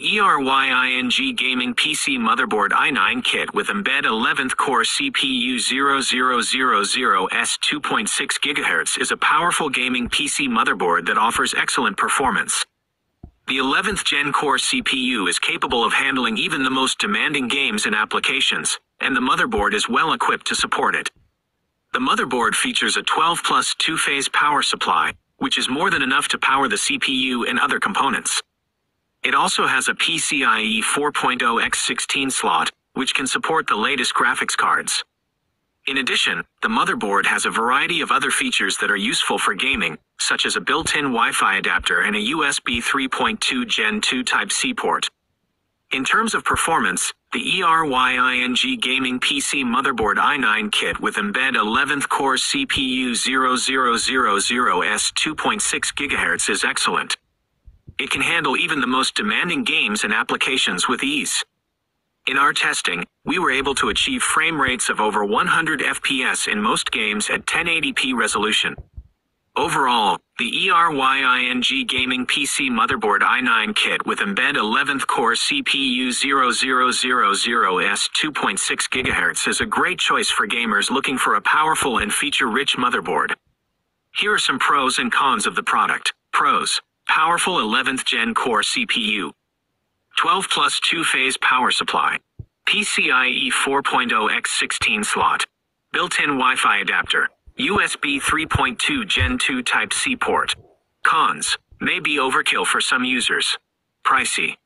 ERYING Gaming PC Motherboard i9 kit with embed 11th core CPU 0000S 2.6 GHz is a powerful gaming PC motherboard that offers excellent performance. The 11th Gen Core CPU is capable of handling even the most demanding games and applications, and the motherboard is well equipped to support it. The motherboard features a 12 plus 2 phase power supply, which is more than enough to power the CPU and other components. It also has a PCIe 4.0 x16 slot, which can support the latest graphics cards. In addition, the motherboard has a variety of other features that are useful for gaming, such as a built-in Wi-Fi adapter and a USB 3.2 Gen 2 Type-C port. In terms of performance, the ERYING Gaming PC Motherboard i9 kit with embed 11th core CPU 0000S 2.6 GHz is excellent. It can handle even the most demanding games and applications with ease. In our testing, we were able to achieve frame rates of over 100 FPS in most games at 1080p resolution. Overall, the ERYING Gaming PC Motherboard i9 kit with embed 11th core CPU 0000S 2.6 GHz is a great choice for gamers looking for a powerful and feature-rich motherboard. Here are some pros and cons of the product. Pros. Powerful 11th Gen Core CPU. 12 plus 2 phase power supply. PCIe 4.0 x16 slot. Built-in Wi-Fi adapter. USB 3.2 Gen 2 Type C port. Cons. May be overkill for some users. Pricey.